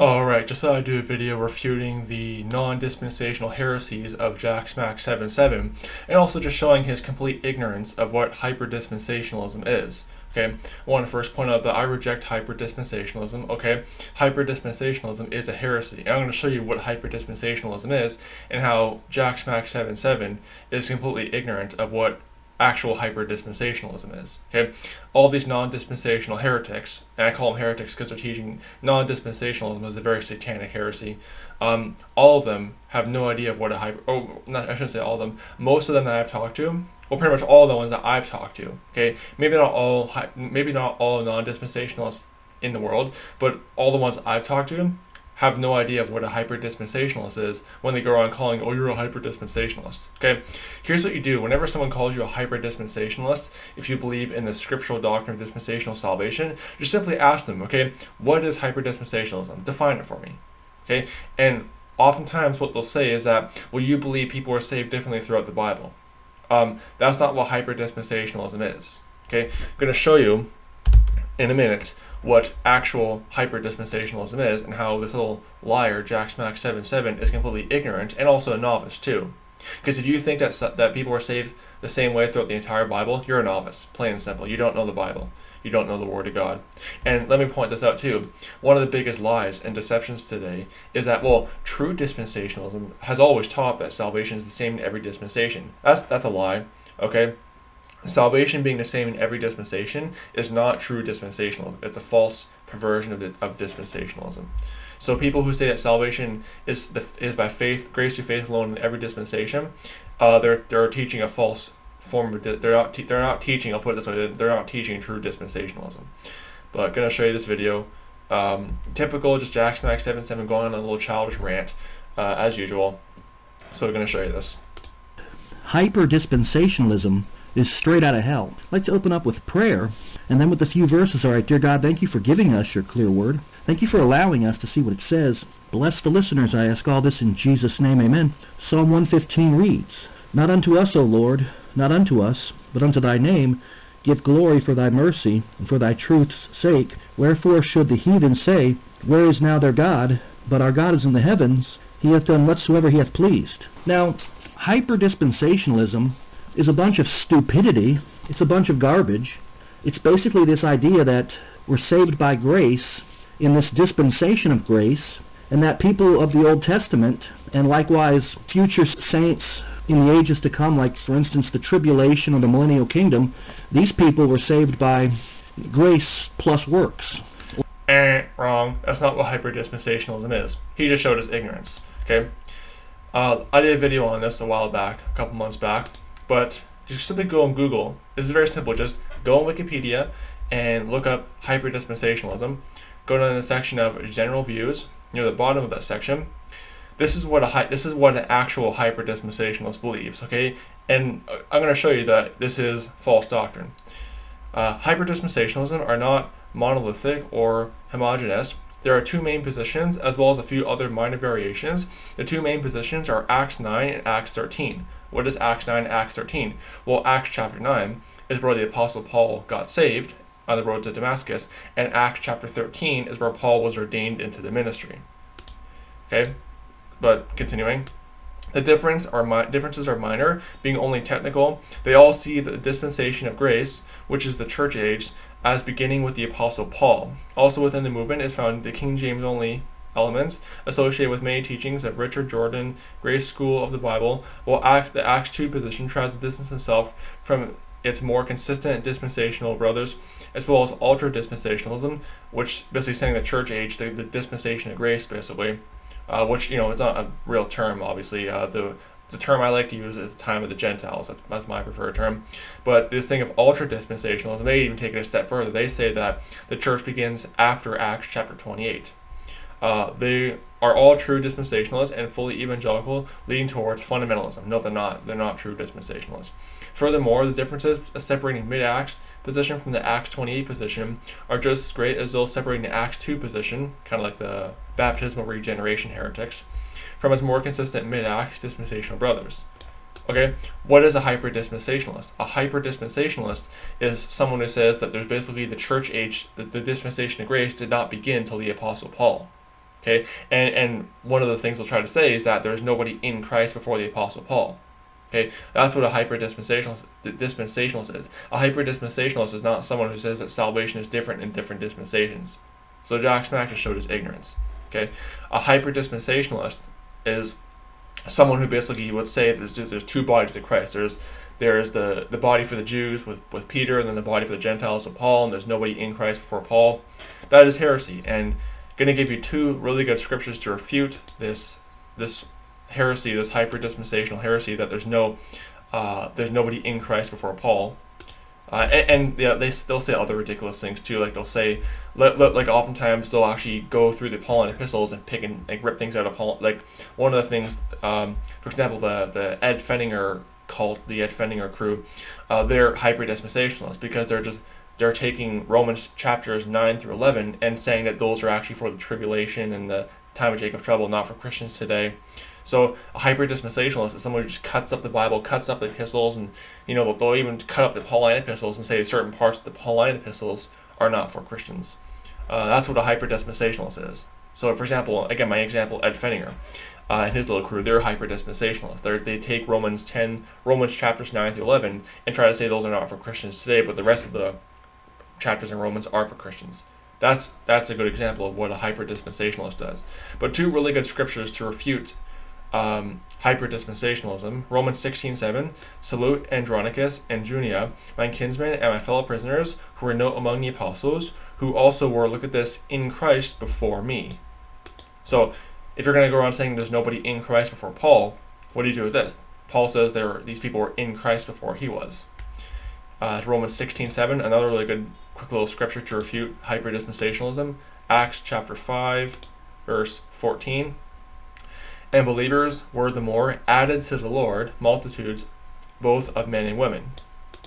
Alright, just thought I'd do a video refuting the non-dispensational heresies of Jack Smack 77 and also just showing his complete ignorance of what hyper-dispensationalism is. Okay, I want to first point out that I reject hyper-dispensationalism. Okay, hyper-dispensationalism is a heresy. And I'm going to show you what hyper-dispensationalism is and how Jack Smack 77 is completely ignorant of what actual hyper dispensationalism is. Okay, all these non-dispensational heretics, and I call them heretics because they're teaching non-dispensationalism is a very satanic heresy. Um, all of them have no idea of what a hyper. Oh, not, I shouldn't say all of them. Most of them that I've talked to, well, pretty much all the ones that I've talked to. Okay, maybe not all, maybe not all non-dispensationalists in the world, but all the ones I've talked to have no idea of what a hyper-dispensationalist is when they go around calling, oh, you're a hyper-dispensationalist. Okay, here's what you do. Whenever someone calls you a hyper-dispensationalist, if you believe in the scriptural doctrine of dispensational salvation, just simply ask them, okay, what is hyper-dispensationalism? Define it for me. Okay, and oftentimes what they'll say is that, well, you believe people are saved differently throughout the Bible. Um, that's not what hyper-dispensationalism is. Okay, I'm going to show you in a minute what actual hyper dispensationalism is and how this little liar, Jack Smack 77, is completely ignorant and also a novice too. Because if you think that, that people are saved the same way throughout the entire Bible, you're a novice, plain and simple. You don't know the Bible. You don't know the Word of God. And let me point this out too. One of the biggest lies and deceptions today is that, well, true dispensationalism has always taught that salvation is the same in every dispensation. That's, that's a lie, okay? Salvation being the same in every dispensation is not true dispensationalism. It's a false perversion of, the, of dispensationalism. So people who say that salvation is the, is by faith, grace through faith alone in every dispensation, uh, they're they're teaching a false form of they're not te- they're not teaching. I'll put it this way: they're not teaching true dispensationalism. But I'm gonna show you this video. Um, typical, just Jack Smack seven seven going on a little childish rant uh, as usual. So I'm gonna show you this. Hyper dispensationalism is straight out of hell. To open up with prayer, and then with a few verses. All right, dear God, thank you for giving us your clear word. Thank you for allowing us to see what it says. Bless the listeners, I ask all this in Jesus' name, amen. Psalm 115 reads, Not unto us, O Lord, not unto us, but unto thy name, give glory for thy mercy, and for thy truth's sake. Wherefore should the heathen say, Where is now their God? But our God is in the heavens. He hath done whatsoever he hath pleased. Now, hyper-dispensationalism is a bunch of stupidity. It's a bunch of garbage. It's basically this idea that we're saved by grace in this dispensation of grace, and that people of the Old Testament, and likewise future saints in the ages to come, like for instance the tribulation or the millennial kingdom, these people were saved by grace plus works. Eh, wrong. That's not what hyper-dispensationalism is. He just showed his ignorance. Okay? Uh, I did a video on this a while back, a couple months back. But just simply go on Google. This is very simple. Just go on Wikipedia and look up hyperdispensationalism. Go down to the section of general views near the bottom of that section. This is what a this is what an actual hyperdispensationalist believes. Okay, and I'm going to show you that this is false doctrine. Uh, hyperdispensationalism are not monolithic or homogeneous. There are two main positions as well as a few other minor variations. The two main positions are Acts 9 and Acts 13. What is Acts 9 Acts 13? Well, Acts chapter 9 is where the Apostle Paul got saved on the road to Damascus, and Acts chapter 13 is where Paul was ordained into the ministry. Okay, but continuing. The difference are differences are minor, being only technical. They all see the dispensation of grace, which is the church age, as beginning with the Apostle Paul. Also within the movement is found the King James only elements associated with many teachings of Richard Jordan, Grace School of the Bible, while Act, the Acts 2 position tries to distance itself from its more consistent dispensational brothers, as well as ultra dispensationalism, which basically saying the church age, the, the dispensation of grace, basically, uh, which you know it's not a real term, obviously. Uh, the the term I like to use is the time of the Gentiles. That's, that's my preferred term. But this thing of ultra dispensationalism, they even take it a step further. They say that the church begins after Acts chapter 28. Uh, they are all true dispensationalists and fully evangelical, leading towards fundamentalism. No, they're not. They're not true dispensationalists. Furthermore, the differences separating mid-Acts position from the Acts 28 position are just as great as those separating the Acts 2 position, kind of like the baptismal regeneration heretics, from its more consistent mid-Acts dispensational brothers. Okay, what is a hyper dispensationalist? A hyper dispensationalist is someone who says that there's basically the church age, that the dispensation of grace did not begin till the Apostle Paul. Okay, and and one of the things they'll try to say is that there's nobody in Christ before the Apostle Paul. Okay, that's what a hyper dispensationalist dispensationalist is. A hyper dispensationalist is not someone who says that salvation is different in different dispensations. So Jack Smack just showed his ignorance. Okay, a hyper dispensationalist is someone who basically would say there's there's two bodies of Christ. There's there's the, the body for the Jews with, with Peter, and then the body for the Gentiles of Paul, and there's nobody in Christ before Paul. That is heresy. And going to give you two really good scriptures to refute this this heresy, this hyper dispensational heresy that there's no uh, there's nobody in Christ before Paul. Uh, and, and yeah, they they'll say other ridiculous things too. Like they'll say, let, let, like oftentimes they'll actually go through the Pauline epistles and pick and like rip things out of Paul. Like one of the things, um, for example, the the Ed Fenninger cult, the Ed Fenninger crew, uh, they're hyper dispensationalists because they're just they're taking Romans chapters nine through eleven and saying that those are actually for the tribulation and the time of Jacob's trouble, not for Christians today. So a hyper dispensationalist is someone who just cuts up the Bible, cuts up the epistles, and you know they'll even cut up the Pauline epistles and say certain parts of the Pauline epistles are not for Christians. Uh, that's what a hyper dispensationalist is. So, for example, again, my example, Ed Fenninger uh, and his little crew, they're hyper dispensationalists. They they take Romans ten, Romans chapters nine through eleven, and try to say those are not for Christians today, but the rest of the chapters in Romans are for Christians. That's that's a good example of what a hyper dispensationalist does. But two really good scriptures to refute um, hyper dispensationalism. Romans 16:7. Salute Andronicus and Junia, my kinsmen and my fellow prisoners, who were known among the apostles, who also were, look at this, in Christ before me. So, if you're going to go around saying there's nobody in Christ before Paul, what do you do with this? Paul says there were, these people were in Christ before he was. Uh, Romans 16:7, another really good quick little scripture to refute hyper dispensationalism. Acts chapter 5, verse 14. And believers were the more added to the Lord multitudes both of men and women.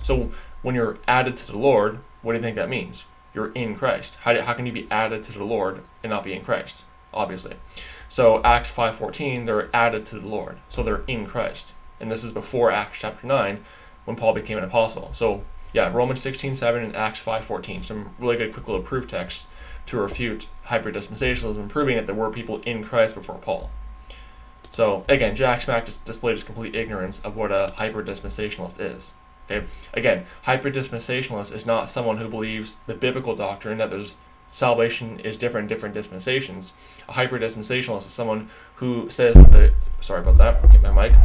So when you're added to the Lord, what do you think that means? You're in Christ. How, do, how can you be added to the Lord and not be in Christ? Obviously. So Acts 5.14, they're added to the Lord. So they're in Christ. And this is before Acts chapter 9 when Paul became an apostle. So yeah, Romans 16.7 and Acts 5.14. Some really good quick little proof texts to refute hyperdispensationalism, proving that there were people in Christ before Paul. So again, Jack Smack just displayed his complete ignorance of what a hyper-dispensationalist is. Okay, again, hyper-dispensationalist is not someone who believes the biblical doctrine that there's salvation is different in different dispensations. A hyper-dispensationalist is someone who says, sorry about that, get my mic.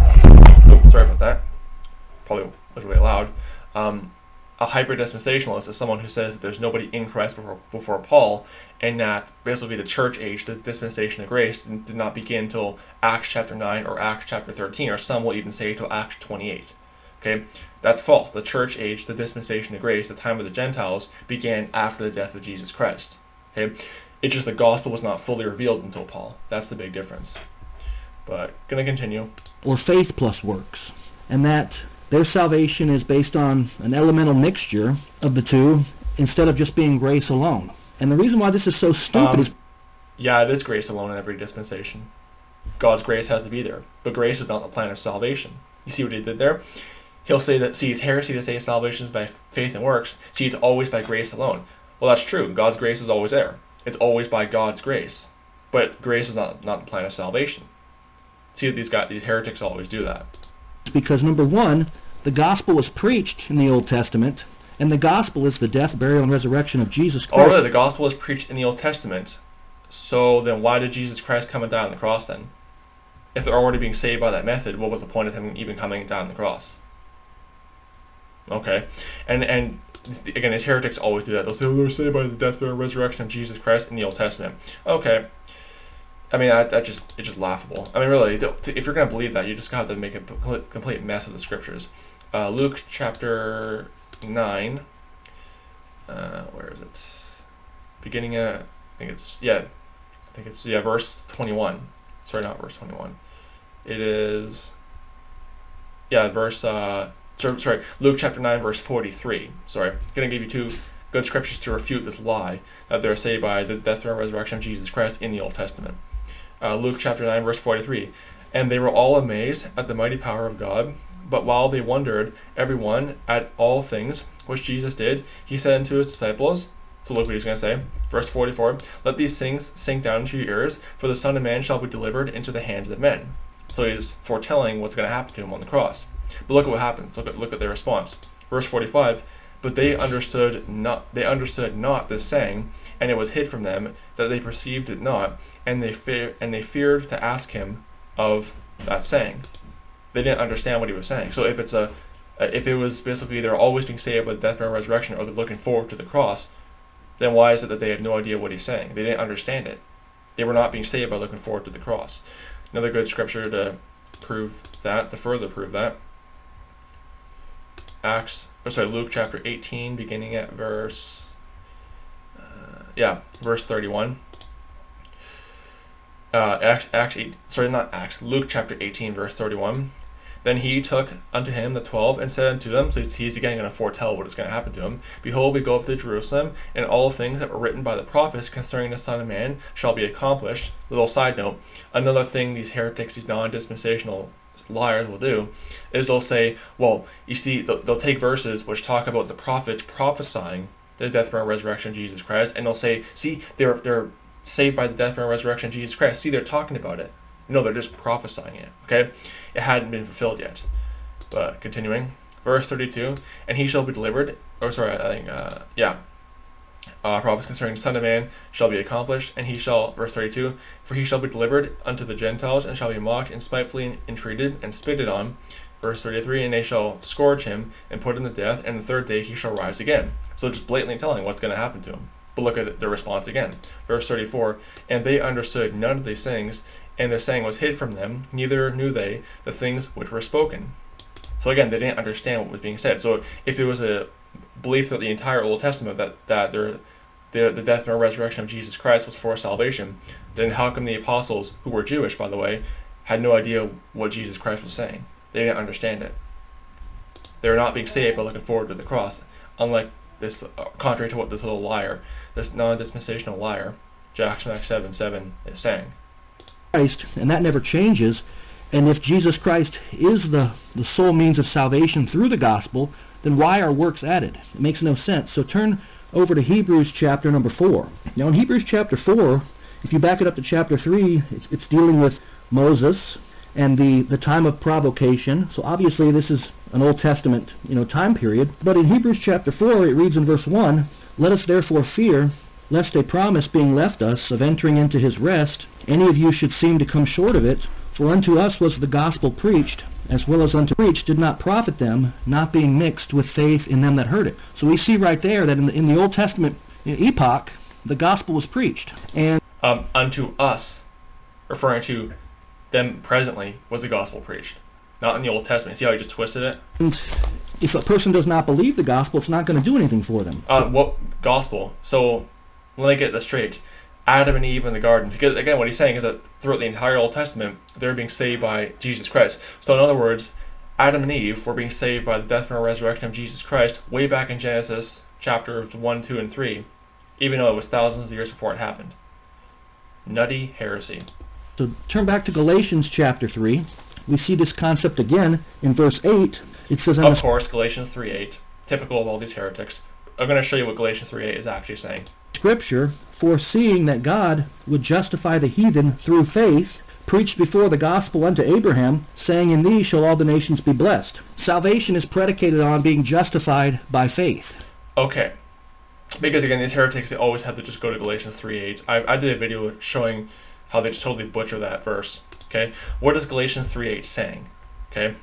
Oh, sorry about that. Probably was really loud. Um, a hyper dispensationalist is someone who says that there's nobody in Christ before, before Paul, and that basically the church age, the dispensation of grace, did not begin until Acts chapter 9 or Acts chapter 13, or some will even say till Acts 28. Okay, that's false. The church age, the dispensation of grace, the time of the Gentiles, began after the death of Jesus Christ. Okay, it's just the gospel was not fully revealed until Paul. That's the big difference. But gonna continue. Or faith plus works, and that their salvation is based on an elemental mixture of the two instead of just being grace alone. And the reason why this is so stupid um, is. Yeah, it is grace alone in every dispensation. God's grace has to be there. But grace is not the plan of salvation. You see what he did there? He'll say that, see, it's heresy to say salvation is by faith and works. See, it's always by grace alone. Well, that's true. God's grace is always there. It's always by God's grace. But grace is not, not the plan of salvation. See, these guys, these heretics always do that because number one, the gospel was preached in the Old Testament, and the gospel is the death, burial, and resurrection of Jesus oh, Christ. Oh, really? The gospel was preached in the Old Testament. So then, why did Jesus Christ come and die on the cross then? If they're already being saved by that method, what was the point of him even coming down the cross? Okay, and and again, these heretics always do that. They'll say, "Oh, they're saved by the death, burial, and resurrection of Jesus Christ in the Old Testament." Okay, I mean, that, that just it's just laughable. I mean, really, if you're gonna believe that, you just have to make a complete mess of the scriptures. Uh, Luke chapter nine. Uh, where is it? Beginning at I think it's yeah, I think it's yeah verse twenty one. Sorry, not verse twenty one. It is yeah verse uh sorry, sorry Luke chapter nine verse forty three. Sorry, I'm gonna give you two good scriptures to refute this lie that they're saved by the death and resurrection of Jesus Christ in the Old Testament uh, Luke chapter 9, verse 43. And they were all amazed at the mighty power of God. But while they wondered, every one, at all things which Jesus did, he said unto his disciples, So look what he's going to say. Verse 44 Let these things sink down into your ears, for the Son of Man shall be delivered into the hands of men. So he's foretelling what's going to happen to him on the cross. But look at what happens. Look at, look at their response. Verse 45 But they understood not, they understood not this saying, and it was hid from them that they perceived it not, and they, fear, and they feared to ask him of that saying. They didn't understand what he was saying. So if it's a if it was basically they're always being saved by the death, burial, resurrection, or they're looking forward to the cross, then why is it that they have no idea what he's saying? They didn't understand it. They were not being saved by looking forward to the cross. Another good scripture to prove that, to further prove that. Acts, or sorry, Luke chapter 18, beginning at verse, yeah, verse 31. Uh, Acts, Acts 8, sorry, not Acts, Luke chapter 18, verse 31. Then he took unto him the twelve and said unto them, so he's again going to foretell what is going to happen to him. Behold, we go up to Jerusalem, and all things that were written by the prophets concerning the Son of Man shall be accomplished. Little side note: another thing these heretics, these non-dispensational liars will do is they'll say, well, you see, they'll, they'll take verses which talk about the prophets prophesying the death, burial, resurrection of Jesus Christ, and they'll say, see, they're they're saved by the death, burial, resurrection of Jesus Christ. See, they're talking about it. No, they're just prophesying it. Okay, it hadn't been fulfilled yet. But continuing, verse thirty-two, and he shall be delivered. Oh, sorry, I think uh, yeah. Uh, prophets concerning the Son of Man shall be accomplished, and he shall, verse 32, for he shall be delivered unto the Gentiles, and shall be mocked, and spitefully entreated, and spitted on. Verse 33, and they shall scourge him, and put him to death, and the third day he shall rise again. So just blatantly telling what's going to happen to him. But look at the response again. Verse 34, and they understood none of these things, and the saying was hid from them, neither knew they the things which were spoken. So again, they didn't understand what was being said. So if there was a belief that the entire Old Testament that that there, the the death and resurrection of Jesus Christ was for salvation, then how come the apostles, who were Jewish by the way, had no idea what Jesus Christ was saying? They didn't understand it. They were not being saved by looking forward to the cross, unlike this, uh, contrary to what this little liar, this non-dispensational liar, Jack Smack Seven Seven is saying. Christ, and that never changes. And if Jesus Christ is the, the sole means of salvation through the gospel, then why are works added? It makes no sense. So turn over to Hebrews chapter number 4. Now in Hebrews chapter 4, if you back it up to chapter 3, it's, it's dealing with Moses and the, the time of provocation. So obviously this is an Old Testament you know, time period. But in Hebrews chapter 4, it reads in verse 1, Let us therefore fear, lest a promise being left us of entering into his rest, any of you should seem to come short of it. For unto us was the gospel preached, as well as unto preached did not profit them, not being mixed with faith in them that heard it. So we see right there that in the, in the Old Testament epoch, the gospel was preached. And um, unto us, referring to them presently, was the gospel preached. Not in the Old Testament. See how he just twisted it? And if a person does not believe the gospel, it's not going to do anything for them. Uh, what gospel? So let me get this straight. Adam and Eve in the garden. Because again, what he's saying is that throughout the entire Old Testament, they're being saved by Jesus Christ. So in other words, Adam and Eve were being saved by the death and resurrection of Jesus Christ way back in Genesis chapters 1, 2, and 3, even though it was thousands of years before it happened. Nutty heresy. So turn back to Galatians chapter 3. We see this concept again in verse 8. It says, Of course, Galatians 3, 8, typical of all these heretics. I'm going to show you what Galatians 3, 8 is actually saying. Scripture, foreseeing that God would justify the heathen through faith, preached before the gospel unto Abraham, saying, In thee shall all the nations be blessed. Salvation is predicated on being justified by faith. Okay. Because again, these heretics, they always have to just go to Galatians 3 8. I, I did a video showing how they just totally butcher that verse. Okay. What is Galatians 3 8 saying? Okay.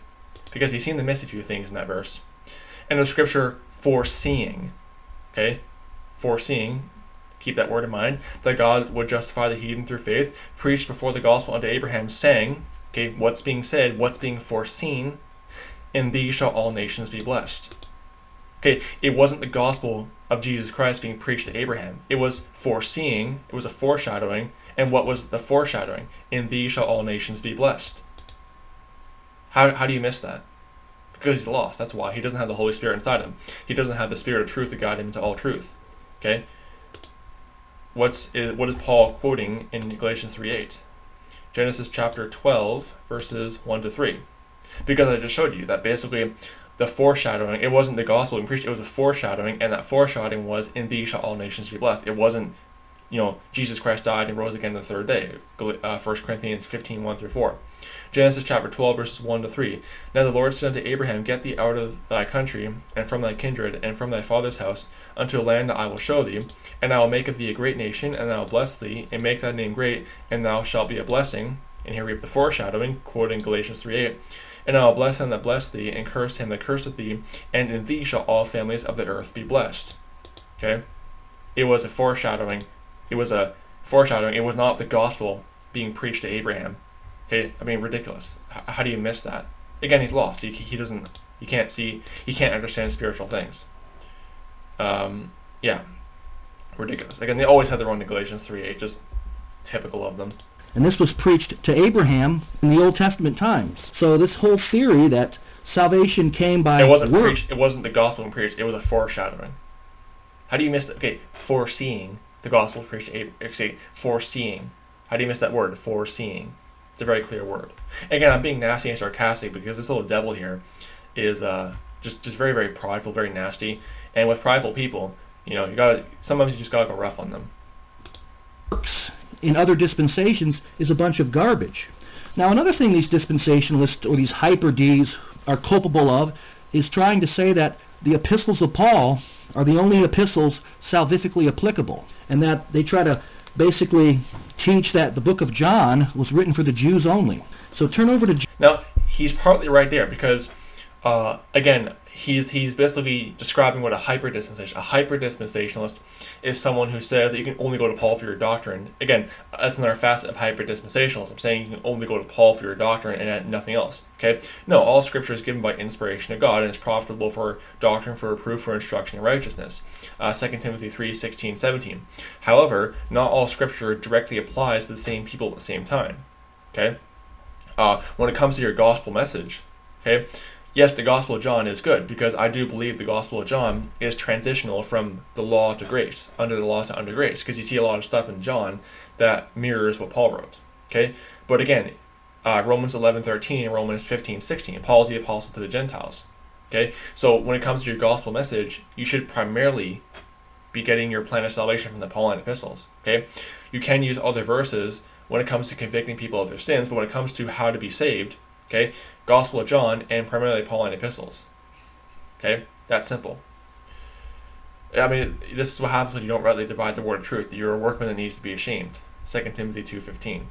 Because he seemed to miss a few things in that verse. And the scripture foreseeing. Okay. Foreseeing keep that word in mind, that God would justify the heathen through faith, preached before the gospel unto Abraham, saying, okay, what's being said, what's being foreseen, in thee shall all nations be blessed. Okay, it wasn't the gospel of Jesus Christ being preached to Abraham. It was foreseeing, it was a foreshadowing, and what was the foreshadowing? In thee shall all nations be blessed. How, how do you miss that? Because he's lost. That's why. He doesn't have the Holy Spirit inside him. He doesn't have the Spirit of truth to guide him into all truth. Okay? what's what is Paul quoting in Galatians 3:8? Genesis chapter 12 verses 1 to 3. Because I just showed you that basically the foreshadowing. It wasn't the gospel being preached. It was a foreshadowing, and that foreshadowing was, "In thee shall all nations be blessed." It wasn't, you know, Jesus Christ died and rose again the third day. Uh, 1 Corinthians 15, 1 through 4. Genesis chapter 12, verses 1 to 3. Now the Lord said unto Abraham, Get thee out of thy country, and from thy kindred, and from thy father's house, unto a land that I will show thee, and I will make of thee a great nation, and I will bless thee, and make thy name great, and thou shalt be a blessing. And here we have the foreshadowing, quoting Galatians 3 8. And I will bless him that bless thee, and curse him that curseth thee, and in thee shall all families of the earth be blessed. Okay? It was a foreshadowing. It was a foreshadowing. It was not the gospel being preached to Abraham. Okay? I mean, ridiculous. H- how do you miss that? Again, he's lost. He, he doesn't, he can't see, he can't understand spiritual things. Um, yeah. Ridiculous. Again, they always have their own Galatians 3 8, just typical of them. And this was preached to Abraham in the Old Testament times. So this whole theory that salvation came by It wasn't work, preached. It wasn't the gospel being preached. It was a foreshadowing. How do you miss that? Okay, foreseeing the gospel preached. to Ab- Actually, foreseeing. How do you miss that word? Foreseeing. It's a very clear word. Again, I'm being nasty and sarcastic because this little devil here is uh, just just very very prideful, very nasty. And with prideful people, you know, you gotta sometimes you just gotta go rough on them. in other dispensations is a bunch of garbage. Now, another thing these dispensationalists or these hyper Ds are culpable of is trying to say that the epistles of Paul are the only epistles salvifically applicable, and that they try to basically teach that the book of John was written for the Jews only. So turn over to Now he's partly right there because, uh, again, he's he's basically describing what a hyper dispensation. A hyper dispensationalist is someone who says that you can only go to Paul for your doctrine. Again, that's another facet of hyper dispensationalism, I'm saying you can only go to Paul for your doctrine and nothing else. Okay, no, all Scripture is given by inspiration of God and is profitable for doctrine, for reproof, for instruction in righteousness. Uh, 2 Timothy 3, 16, 17. However, not all Scripture directly applies to the same people at the same time. Okay uh, when it comes to your gospel message. Okay, yes, the Gospel of John is good because I do believe the Gospel of John is transitional from the law to grace, under the law to under grace, because you see a lot of stuff in John that mirrors what Paul wrote. Okay, but again, uh, Romans 11, 13 and Romans 15, 16, Paul's the apostle to the Gentiles. Okay, so when it comes to your gospel message, you should primarily be getting your plan of salvation from the Pauline epistles. Okay, you can use other verses when it comes to convicting people of their sins, but when it comes to how to be saved, okay, Gospel of John and primarily Pauline epistles. Okay, that's simple. I mean, this is what happens when you don't rightly divide the word of truth. You're a workman that needs to be ashamed. 2 Timothy 2.15.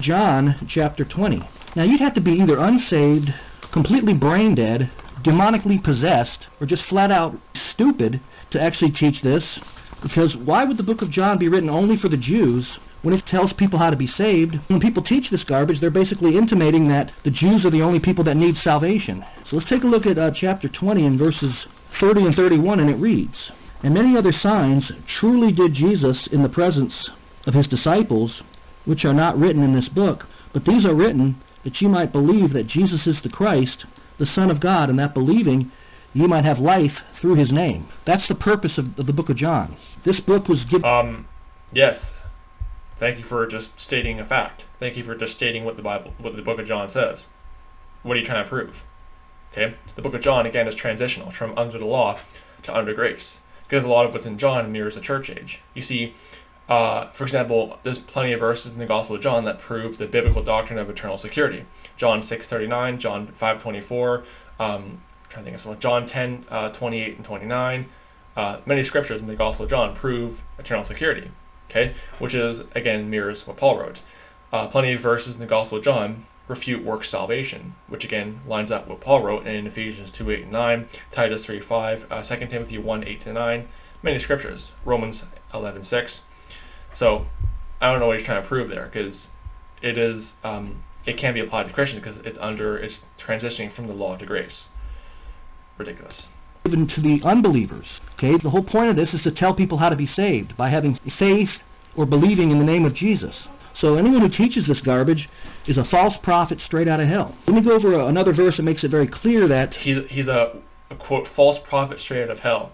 John chapter 20. Now you'd have to be either unsaved, completely brain dead, demonically possessed, or just flat out stupid to actually teach this. Because why would the book of John be written only for the Jews when it tells people how to be saved? When people teach this garbage, they're basically intimating that the Jews are the only people that need salvation. So let's take a look at uh, chapter 20 and verses 30 and 31, and it reads, And many other signs truly did Jesus in the presence of his disciples, which are not written in this book, but these are written that ye might believe that Jesus is the Christ, the Son of God, and that believing ye might have life through his name. That's the purpose of, of the book of John. This book was given. Um, yes. Thank you for just stating a fact. Thank you for just stating what the Bible, what the book of John says. What are you trying to prove? Okay, the book of John again is transitional from under the law to under grace because a lot of what's in John mirrors the church age. You see, uh, for example, there's plenty of verses in the Gospel of John that prove the biblical doctrine of eternal security. John 6:39, John 5:24, um, trying to think of some. John 10, uh, 28 and 29. Uh, many scriptures in the Gospel of John prove eternal security. Okay, which is again mirrors what Paul wrote. Uh, plenty of verses in the Gospel of John refute works salvation, which again lines up what Paul wrote in Ephesians 2 8 and 9, Titus 3 5, uh, 2 Timothy 1 8 to 9, many scriptures, Romans 11 6. So I don't know what he's trying to prove there because it is um, it can be applied to Christians because it's under it's transitioning from the law to grace. Ridiculous. Given to the unbelievers. Okay, the whole point of this is to tell people how to be saved by having faith or believing in the name of Jesus. So anyone who teaches this garbage is a false prophet straight out of hell. Let me go over another verse that makes it very clear that He's he's a, a quote false prophet straight out of hell.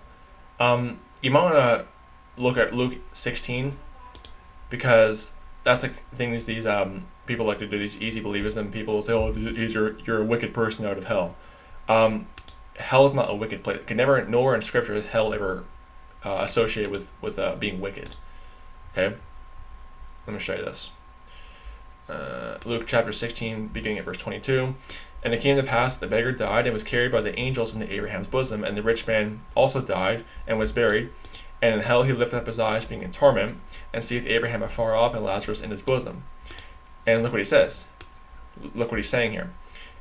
Um, you might want to look at Luke 16 because that's the things these um, people like to do. These easy believers and people say, "Oh, he's your you're a wicked person out of hell." Um, hell is not a wicked place. Can never nowhere in scripture is hell ever uh, associated with with uh, being wicked. Okay, let me show you this. Uh, Luke chapter 16, beginning at verse 22. And it came to pass that the beggar died and was carried by the angels into Abraham's bosom, and the rich man also died and was buried. And in hell he lifted up his eyes, being in torment, and seeth Abraham afar off and Lazarus in his bosom. And look what he says. Look what he's saying here.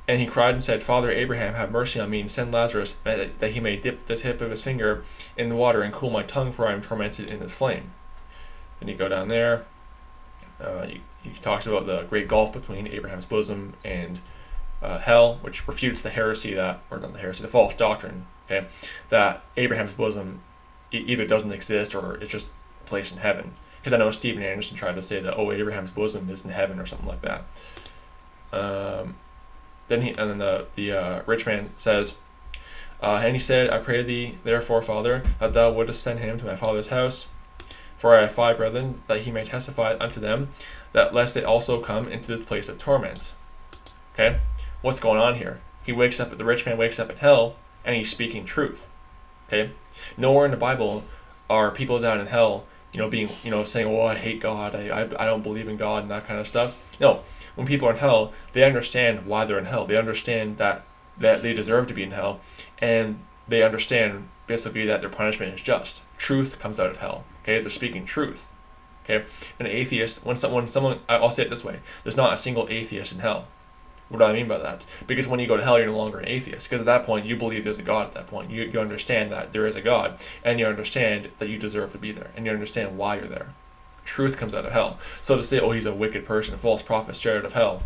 And he cried and said, Father Abraham, have mercy on me, and send Lazarus, that he may dip the tip of his finger in the water and cool my tongue, for I am tormented in the flame. Then you go down there. Uh, he, he, talks about the great gulf between Abraham's bosom and uh, hell, which refutes the heresy that, or not the heresy, the false doctrine, okay, that Abraham's bosom either doesn't exist or it's just a place in heaven. Because I know Steven Anderson tried to say that, oh, Abraham's bosom is in heaven or something like that. Um, then he and then the the uh, rich man says, uh, and he said, I pray thee, therefore, Father, that thou wouldest send him to my father's house. For I have five brethren, that he may testify unto them, that lest they also come into this place of torment. Okay, what's going on here? He wakes up. The rich man wakes up in hell, and he's speaking truth. Okay, nowhere in the Bible are people down in hell, you know, being you know saying, "Oh, I hate God. I I, I don't believe in God," and that kind of stuff. No, when people are in hell, they understand why they're in hell. They understand that that they deserve to be in hell, and they understand basically that their punishment is just. Truth comes out of hell. Okay, they're speaking truth. Okay, an atheist when someone someone I'll say it this way: there's not a single atheist in hell. What do I mean by that? Because when you go to hell, you're no longer an atheist. Because at that point, you believe there's a God. At that point, you, you understand that there is a God, and you understand that you deserve to be there, and you understand why you're there truth comes out of hell. So to say, oh, he's a wicked person, a false prophet straight out of hell,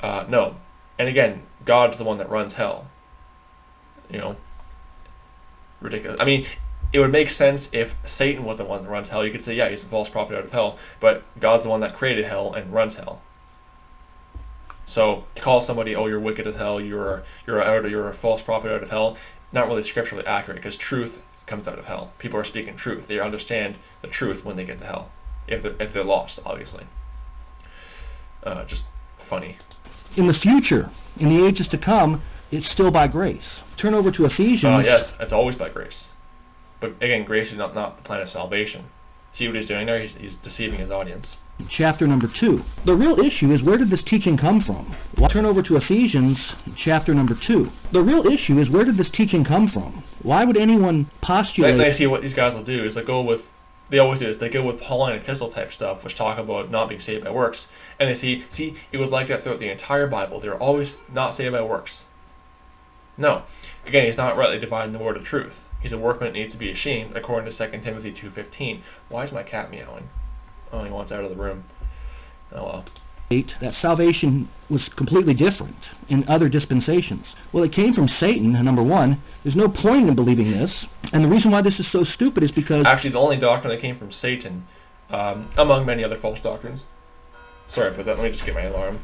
uh, no. And again, God's the one that runs hell. You know, ridiculous. I mean, it would make sense if Satan was the one that runs hell. You could say, yeah, he's a false prophet out of hell, but God's the one that created hell and runs hell. So to call somebody, oh, you're wicked as hell, you're you're out, you're a false prophet out of hell, not really scripturally accurate because truth comes out of hell. People are speaking truth. They understand the truth when they get to hell if they're, if they're lost, obviously. Uh, just funny. In the future, in the ages to come, it's still by grace. Turn over to Ephesians. Uh, yes, it's always by grace. But again, grace is not, not the plan of salvation. See what he's doing there? He's, he's deceiving his audience. Chapter number two. The real issue is where did this teaching come from? Well, turn over to Ephesians chapter number two. The real issue is where did this teaching come from? Why would anyone postulate? I, I see what these guys will do is they go with they always do this. They go with Pauline epistle type stuff, which talk about not being saved by works, and they see, see, it was like that throughout the entire Bible. They're always not saved by works. No, again, he's not rightly dividing the word of truth. He's a workman that needs to be ashamed, according to 2 Timothy two fifteen. Why is my cat meowing? Oh, he wants out of the room. Oh well that salvation was completely different in other dispensations. Well, it came from Satan, number one. There's no point in believing this. And the reason why this is so stupid is because. Actually, the only doctrine that came from Satan, um, among many other false doctrines. Sorry about that. Let me just get my alarm.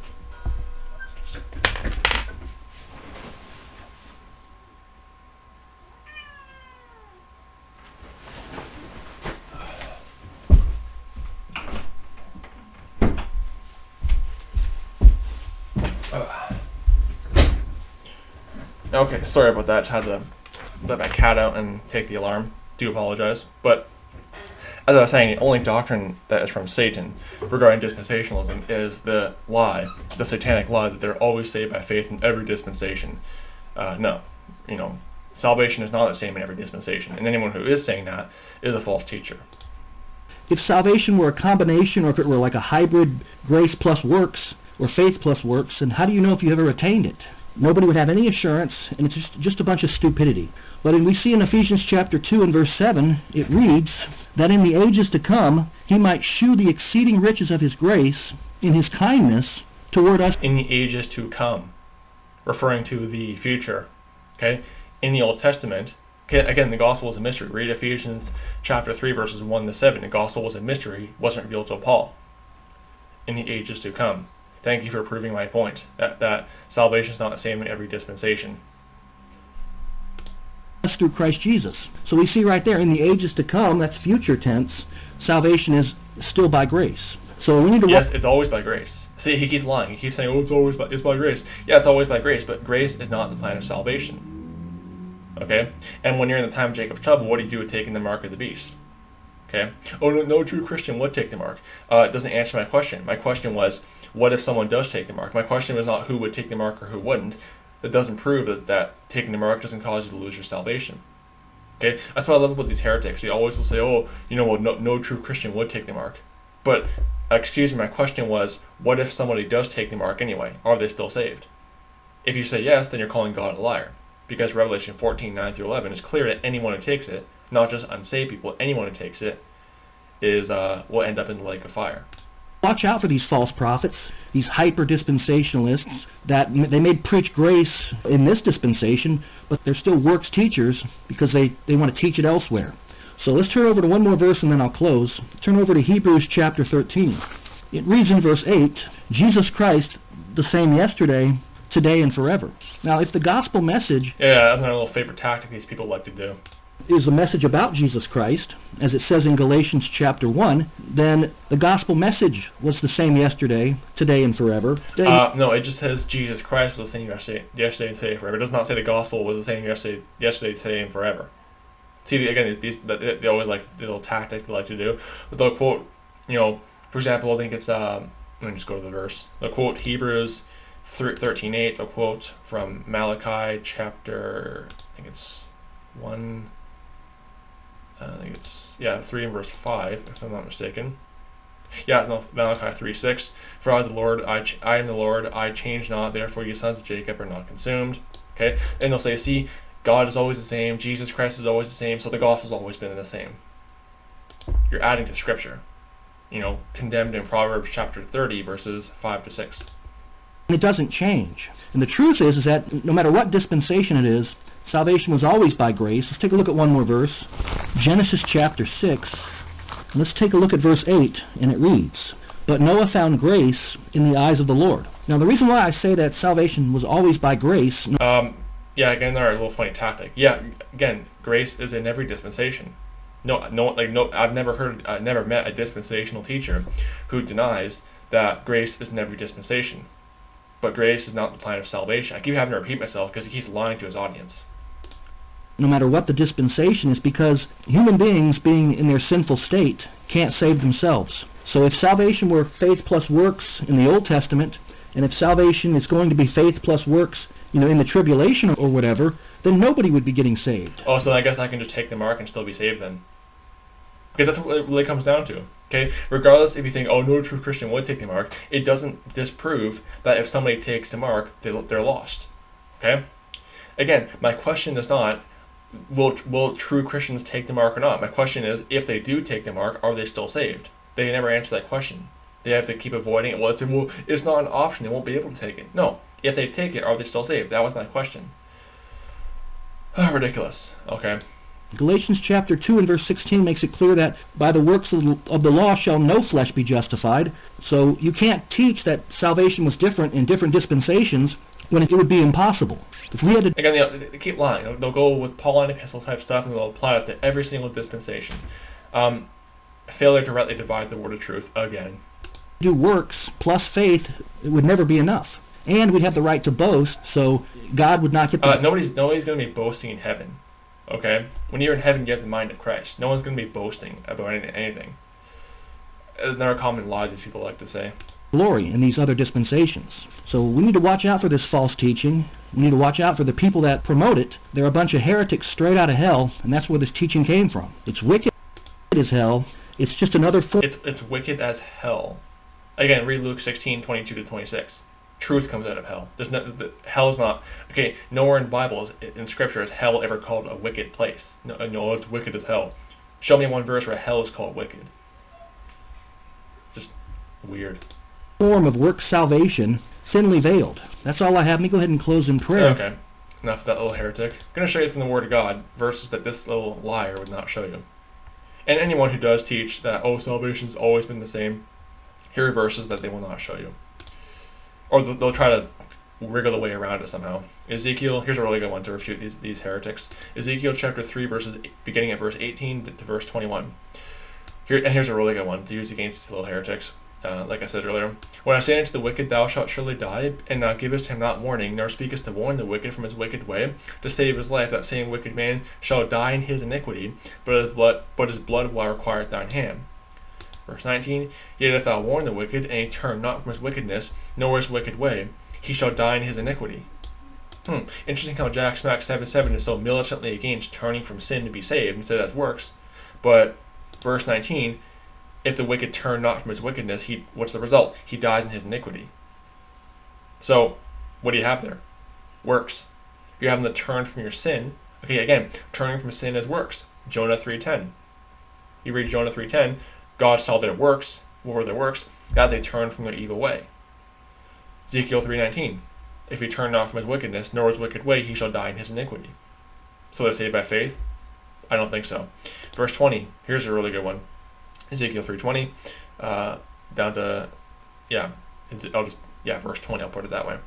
Okay, sorry about that. Had to let my cat out and take the alarm. Do apologize. But as I was saying, the only doctrine that is from Satan regarding dispensationalism is the lie, the satanic lie that they're always saved by faith in every dispensation. Uh, no, you know, salvation is not the same in every dispensation, and anyone who is saying that is a false teacher. If salvation were a combination, or if it were like a hybrid grace plus works, or faith plus works, then how do you know if you ever attained it? Nobody would have any assurance, and it's just, just a bunch of stupidity. But in, we see in Ephesians chapter 2 and verse 7, it reads, that in the ages to come he might shew the exceeding riches of his grace in his kindness toward us. In the ages to come, referring to the future. Okay? In the Old Testament, again, the gospel is a mystery. Read Ephesians chapter 3, verses 1 to 7. The gospel was a mystery, wasn't revealed to Paul. In the ages to come. Thank you for proving my point that, that salvation is not the same in every dispensation. That's through Christ Jesus. So we see right there in the ages to come, that's future tense, salvation is still by grace. So we need to Yes, it's always by grace. See, he keeps lying. He keeps saying, "Oh, it's always by it's by grace." Yeah, it's always by grace, but grace is not the plan of salvation. Okay? And when you're in the time of Jacob's trouble, what do you do with taking the mark of the beast? Okay? Oh, no, no true Christian would take the mark. Uh, it doesn't answer my question. My question was, what if someone does take the mark? My question was not who would take the mark or who wouldn't. That doesn't prove that, that taking the mark doesn't cause you to lose your salvation. Okay? That's what I love about these heretics. They always will say, oh, you know, well, no, no true Christian would take the mark. But, excuse me, my question was, what if somebody does take the mark anyway? Are they still saved? If you say yes, then you're calling God a liar. Because Revelation 14, 9 through 11 is clear that anyone who takes it, not just unsaved people, anyone who takes it, is uh, will end up in the lake of fire. Watch out for these false prophets, these hyper dispensationalists that they may preach grace in this dispensation, but they're still works teachers because they, they want to teach it elsewhere. So let's turn over to one more verse and then I'll close. Turn over to Hebrews chapter 13. It reads in verse 8, Jesus Christ, the same yesterday, today, and forever. Now, if the gospel message Yeah, that's another little favorite tactic these people like to do is a message about Jesus Christ, as it says in Galatians chapter 1, then the gospel message was the same yesterday, today, and forever. Uh, no, it just says Jesus Christ was the same yesterday, yesterday, and today, and forever. It does not say the gospel was the same yesterday, yesterday, today, and forever. See, again, these they always like the little tactic they like to do. But they'll quote, you know, for example, I think it's, um, let me just go to the verse. They'll quote Hebrews 13.8. They'll quote from Malachi chapter, I think it's 1 I think it's yeah three and verse five, if I'm not mistaken. Yeah, no, Malachi 3 6. For I, the Lord, I, I am the Lord, I change not, therefore you sons of Jacob are not consumed. Okay? And they'll say, see, God is always the same, Jesus Christ is always the same, so the gospel's always been the same. You're adding to Scripture. You know, condemned in Proverbs chapter 30, verses 5 to 6. and it doesn't change. And the truth is, is that no matter what dispensation it is, salvation was always by grace. Let's take a look at one more verse. Genesis chapter 6. Let's take a look at verse 8, and it reads, But Noah found grace in the eyes of the Lord. Now, the reason why I say that salvation was always by grace, Um, yeah, again, they're a little funny tactic. Yeah, again, grace is in every dispensation. No, no, like no, I've never heard, I never met a dispensational teacher who denies that grace is in every dispensation. But grace is not the plan of salvation. I keep having to repeat myself because he keeps lying to his audience. No matter what the dispensation, is because human beings, being in their sinful state, can't save themselves. So if salvation were faith plus works in the Old Testament, and if salvation is going to be faith plus works, you know, in the tribulation or whatever, then nobody would be getting saved. Oh, so I guess I can just take the mark and still be saved then. Because that's what it really comes down to. Okay, regardless if you think, oh, no true Christian would take the mark, it doesn't disprove that if somebody takes the mark, they, they're lost. Okay? Again, my question is not, will, will true Christians take the mark or not? My question is, if they do take the mark, are they still saved? They never answer that question. They have to keep avoiding it. Well, it's, well, it's not an option. They won't be able to take it. No. If they take it, are they still saved? That was my question. Ah, ridiculous. Okay. Galatians chapter 2 and verse 16 makes it clear that by the works of the law shall no flesh be justified. So you can't teach that salvation was different in different dispensations when it would be impossible. If we had to Again, they, they keep lying. They'll, go with Pauline epistle type stuff and they'll apply it to every single dispensation. Um, failure to rightly divide the word of truth again. do works plus faith, it would never be enough. And we'd have the right to boast, so God would not get the Uh, nobody's nobody's going to be boasting in heaven. Okay, when you're in heaven, you have the mind of Christ. No one's going to be boasting about any, anything. Another common lie these people like to say. Glory in these other dispensations. So we need to watch out for this false teaching. We need to watch out for the people that promote it. They're a bunch of heretics straight out of hell, and that's where this teaching came from. It's wicked as hell. It's just another form. It's it's wicked as hell. Again, read Luke 16, 22 to 26. Truth comes out of hell. There's no, the, hell's not okay. Nowhere in the Bible is in Scripture is hell ever called a wicked place. No, uh, no, it's wicked as hell. Show me one verse where hell is called wicked. Just weird. Form of work salvation, thinly veiled. That's all I have. Let me go ahead and close in prayer. Okay, enough of that little heretic. I'm gonna show you from the Word of God verses that this little liar would not show you. And anyone who does teach that oh salvation's always been the same, here are verses that they will not show you, or they'll, try to wriggle the way around it somehow. Ezekiel, here's a really good one to refute these these heretics. Ezekiel chapter three verses beginning at verse 18 to, to verse 21. Here and here's a really good one to use against little heretics. Uh, like I said earlier, when I say unto the wicked, Thou shalt surely die, and thou givest him not warning, nor speakest to warn the wicked from his wicked way, to save his life, that same wicked man shall die in his iniquity, but his blood, but his blood will require thine hand. Verse 19, Yet if thou warn the wicked, and he turn not from his wickedness, nor his wicked way, he shall die in his iniquity. Hmm. Interesting how Jack Smack 77 is so militantly against turning from sin to be saved and says that's works. But verse 19, if the wicked turn not from his wickedness, he what's the result? He dies in his iniquity. So, what do you have there? Works. You're having to turn from your sin. Okay, again, turning from sin is works. Jonah 3.10. You read Jonah 3.10, God saw their works. What were their works? That they turned from their evil way. Ezekiel 3.19. If he turn not from his wickedness, nor his wicked way, he shall die in his iniquity. So they say by faith? I don't think so. Verse 20. Here's a really good one. Ezekiel 3.20. Uh, down to, yeah, I'll just, yeah, verse 20, I'll put it that way.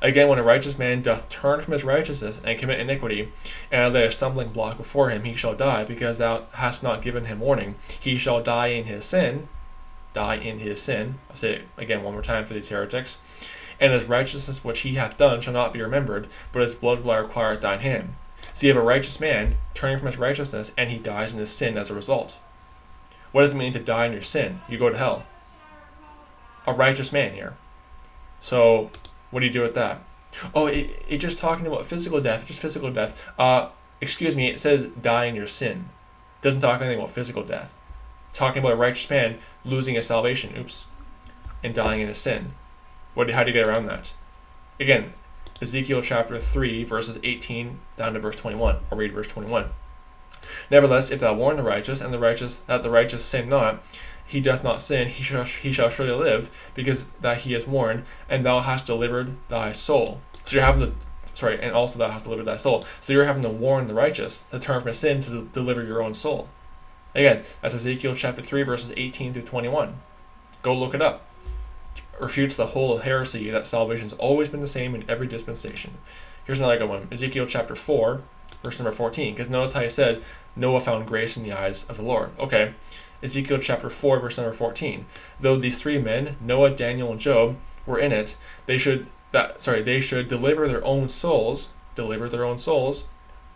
Again, when a righteous man doth turn from his righteousness and commit iniquity, and lay a stumbling block before him, he shall die, because thou hast not given him warning. He shall die in his sin, die in his sin. I'll say it again one more time for these heretics. And his righteousness which he hath done shall not be remembered, but his blood will I require at thine hand. So you have a righteous man turning from his righteousness, and he dies in his sin as a result. What does it mean to die in your sin? You go to hell. A righteous man here. So, what do you do with that? Oh, it, it just talking about physical death, just physical death. Uh, excuse me, it says die in your sin. Doesn't talk anything about physical death. Talking about a righteous man losing his salvation, oops, and dying in his sin. What, how do you get around that? Again, Ezekiel chapter 3, verses 18 down to verse 21. I'll read verse 21. Nevertheless, if thou warn the righteous, and the righteous that the righteous sin not, he doth not sin, he shall he shall surely live, because that he is warned, and thou hast delivered thy soul. So you're having to sorry, and also thou hast delivered thy soul. So you're having to warn the righteous to turn from sin to deliver your own soul. Again, that's Ezekiel chapter 3, verses 18 through 21. Go look it up. refutes the whole heresy that salvation has always been the same in every dispensation. Here's another good one Ezekiel chapter 4, verse number 14. Because notice how he said, Noah found grace in the eyes of the Lord. Okay. Ezekiel chapter 4, verse number 14. Though these three men, Noah, Daniel, and Job, were in it, they should that sorry, they should deliver their own souls, deliver their own souls.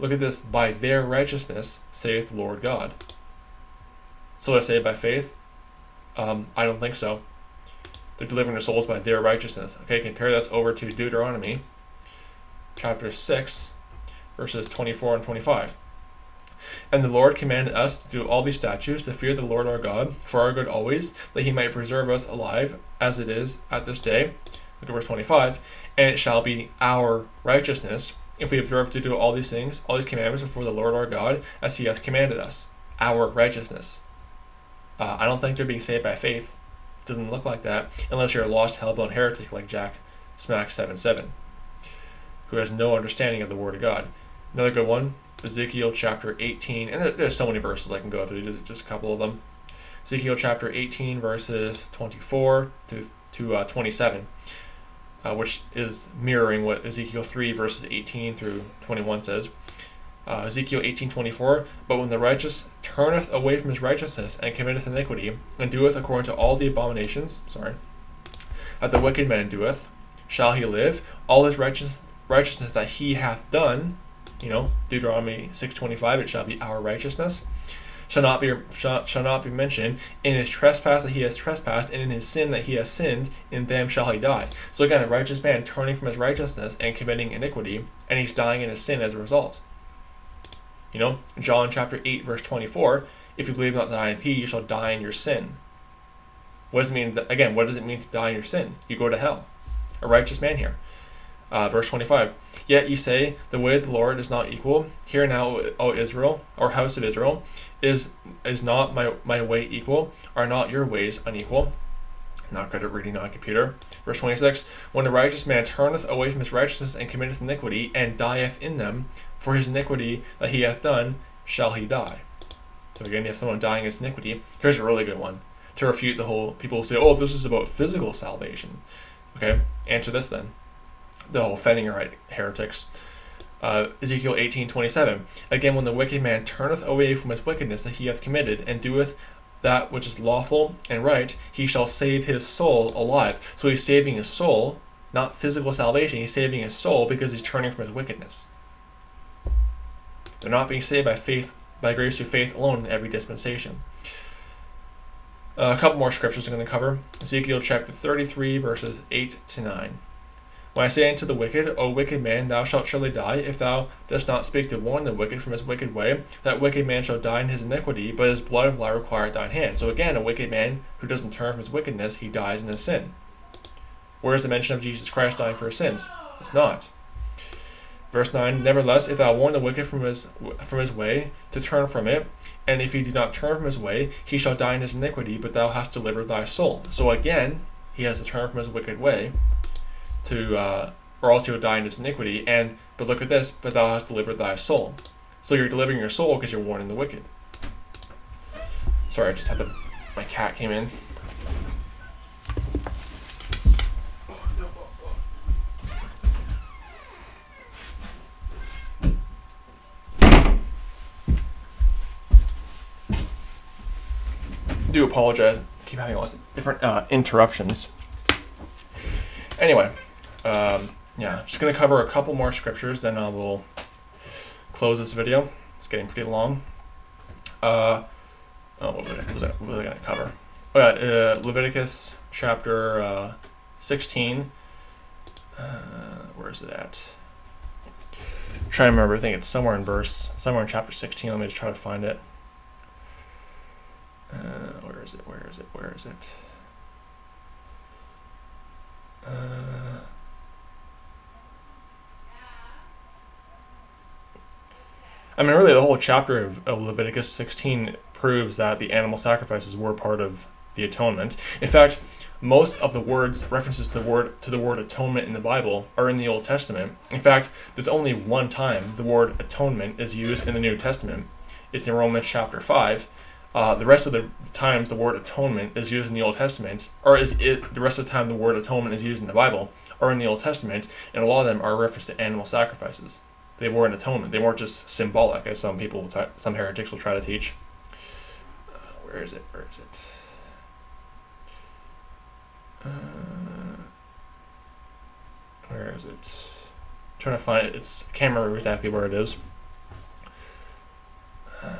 Look at this, by their righteousness, saith Lord God. So let's say by faith. Um, I don't think so. They're delivering their souls by their righteousness. Okay, compare this over to Deuteronomy chapter 6, verses 24 and 25. And the Lord commanded us to do all these statutes, to fear the Lord our God, for our good always, that he might preserve us alive, as it is at this day. Look at verse 25. And it shall be our righteousness, if we observe to do all these things, all these commandments before the Lord our God, as he hath commanded us. Our righteousness. Uh, I don't think they're being saved by faith. Doesn't look like that, unless you're a lost, hell-bound heretic like Jack Smack 77, who has no understanding of the Word of God. Another good one, Ezekiel chapter 18, and there's so many verses I can go through, just a couple of them. Ezekiel chapter 18, verses 24 to, to uh, 27, uh, which is mirroring what Ezekiel 3, verses 18 through 21 says. Uh, Ezekiel 18:24, but when the righteous turneth away from his righteousness and committeth iniquity, and doeth according to all the abominations, sorry, that the wicked man doeth, shall he live? All his righteous righteousness that he hath done, you know, Deuteronomy 6:25, it shall be our righteousness, shall not be shall, shall not be mentioned. In his trespass that he has trespassed, and in his sin that he has sinned, in them shall he die. So again, a righteous man turning from his righteousness and committing iniquity, and he's dying in his sin as a result. You know, John chapter 8, verse 24, if you believe not that I am he, you shall die in your sin. What does it mean? That, again, what does it mean to die in your sin? You go to hell. A righteous man here. Uh, verse 25. Yet you say, The way of the Lord is not equal. Hear now, O Israel, or house of Israel, is is not my, my way equal? Are not your ways unequal? Not good at reading on a computer. Verse 26 When the righteous man turneth away from his righteousness and committeth iniquity, and dieth in them, for his iniquity that he hath done, shall he die. So again, you have someone dying in his iniquity. Here's a really good one to refute the whole. People say, "Oh, this is about physical salvation." Okay, answer this then. The whole Fenningerite heretics. Uh, Ezekiel 18:27. Again, when the wicked man turneth away from his wickedness that he hath committed, and doeth that which is lawful and right, he shall save his soul alive. So he's saving his soul, not physical salvation. He's saving his soul because he's turning from his wickedness. They're not being saved by faith, by grace through faith alone in every dispensation. Uh, a couple more scriptures I'm going to cover. Ezekiel chapter 33, verses 8 to 9. When I say unto the wicked, O wicked man, thou shalt surely die, if thou dost not speak to warn the wicked from his wicked way, that wicked man shall die in his iniquity, but his blood of lie requireth thine hand. So again, a wicked man who doesn't turn from his wickedness, he dies in his sin. Where is the mention of Jesus Christ dying for his sins? It's not. Verse 9, Nevertheless, if thou warn the wicked from his, from his way, to turn from it, and if he do not turn from his way, he shall die in his iniquity, but thou hast delivered thy soul. So again, he has to turn from his wicked way, to uh, or else he would die in his iniquity. And but look at this, but thou hast delivered thy soul. So you're delivering your soul because you're warning the wicked. Sorry, I just had to. My cat came in. do apologize. Keep having lots of different uh, interruptions. Anyway, um, yeah, just going to cover a couple more scriptures, then I will close this video. It's getting pretty long. Uh, oh, what was, I, I, I going to cover? Oh, yeah, uh, Leviticus chapter uh, 16. Uh, where is it at? I'm trying to remember. I think it's somewhere in verse, somewhere in chapter 16. Let me just try to find it. Uh, where is it? Where is it? Where is it? I mean, really, the whole chapter of, of Leviticus 16 proves that the animal sacrifices were part of the atonement. In fact, most of the words references to the word to the word atonement in the Bible are in the Old Testament. In fact, there's only one time the word atonement is used in the New Testament. It's in Romans chapter 5. Uh, the rest of the times the word atonement is used in the Old Testament, or is it, the rest of the time the word atonement is used in the Bible, are in the Old Testament, and a lot of them are reference to animal sacrifices they were an atonement. They weren't just symbolic, as some people, some heretics will try to teach. Uh, where is it? Where is it? Uh, where is it? I'm trying to find it. It's I can't remember exactly where it is. Uh,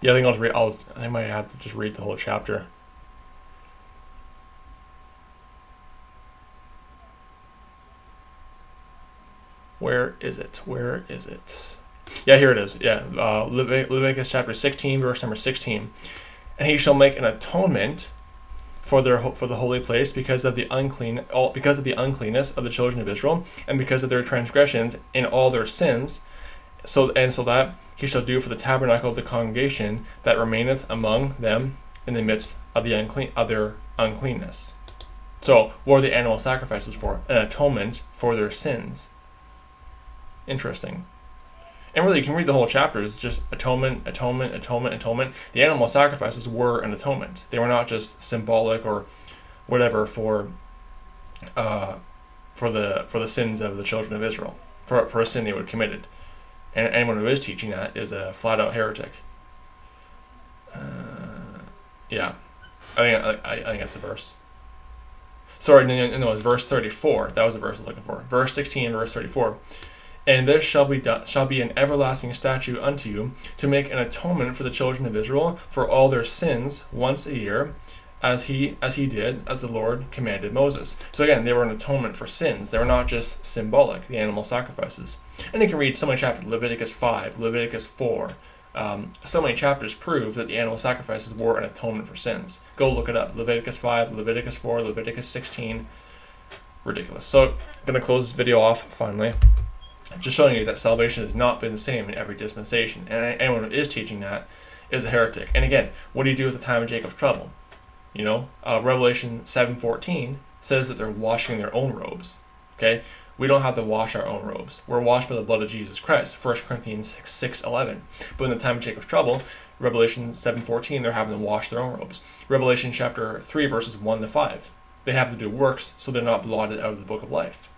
yeah, I think I'll read. I'll. I might have to just read the whole chapter. Where is it? Where is it? Yeah, here it is. Yeah, uh, Leviticus chapter 16, verse number 16. And he shall make an atonement for their for the holy place because of the unclean all because of the uncleanness of the children of Israel and because of their transgressions in all their sins so and so that he shall do for the tabernacle of the congregation that remaineth among them in the midst of the unclean of their uncleanness so what are the animal sacrifices for an atonement for their sins interesting. And really, you can read the whole chapter. It's just atonement, atonement, atonement, atonement. The animal sacrifices were an atonement. They were not just symbolic or whatever for uh, for the for the sins of the children of Israel, for for a sin they would committed. And anyone who is teaching that is a flat out heretic. Uh, yeah, I think I, I think that's the verse. Sorry, no, no, it was verse thirty-four. That was the verse I was looking for. Verse sixteen, verse thirty-four. And this shall be shall be an everlasting statute unto you, to make an atonement for the children of Israel for all their sins once a year, as he as he did, as the Lord commanded Moses. So again, they were an atonement for sins. They were not just symbolic, the animal sacrifices. And you can read so many chapters, Leviticus 5, Leviticus 4. Um, so many chapters prove that the animal sacrifices were an atonement for sins. Go look it up. Leviticus 5, Leviticus 4, Leviticus 16. Ridiculous. So I'm going to close this video off finally just showing you that salvation has not been the same in every dispensation. And anyone who is teaching that is a heretic. And again, what do you do at the time of Jacob's trouble? You know, uh, Revelation 7.14 says that they're washing their own robes. Okay? We don't have to wash our own robes. We're washed by the blood of Jesus Christ. 1 Corinthians 6, 11. But in the time of Jacob's trouble, Revelation 7.14, they're having to wash their own robes. Revelation chapter 3, verses 1 to 5. They have to do works so they're not blotted out of the book of life.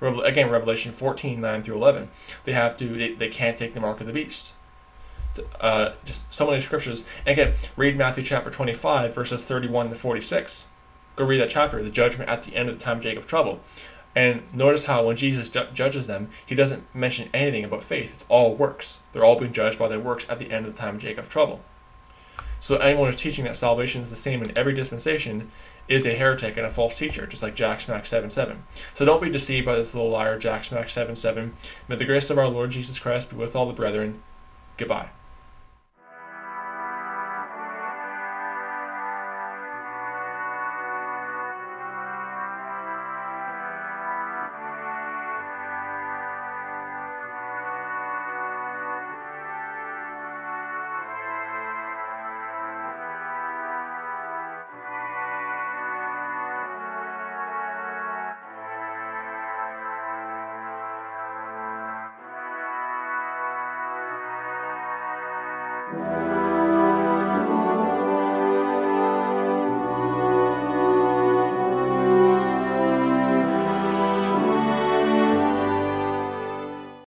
Again, Revelation 14, 9 through 11. They have to, they, they can't take the mark of the beast. Uh, just so many scriptures. And again, read Matthew chapter 25, verses 31 to 46. Go read that chapter, the judgment at the end of the time of Jacob's trouble. And notice how when Jesus ju- judges them, he doesn't mention anything about faith. It's all works. They're all being judged by their works at the end of the time of Jacob's trouble. So anyone who's teaching that salvation is the same in every dispensation is a heretic and a false teacher, just like Jacksmack77. So don't be deceived by this little liar, Jacksmack77. May the grace of our Lord Jesus Christ be with all the brethren. Goodbye.